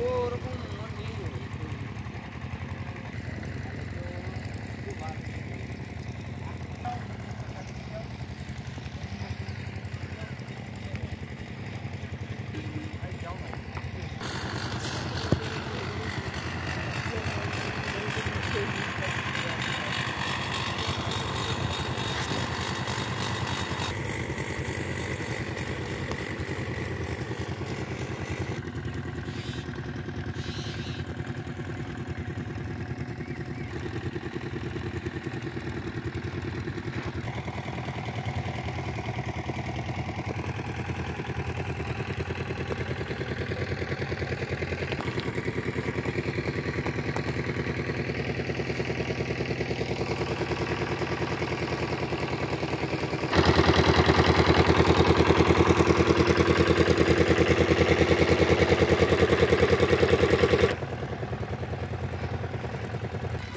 वो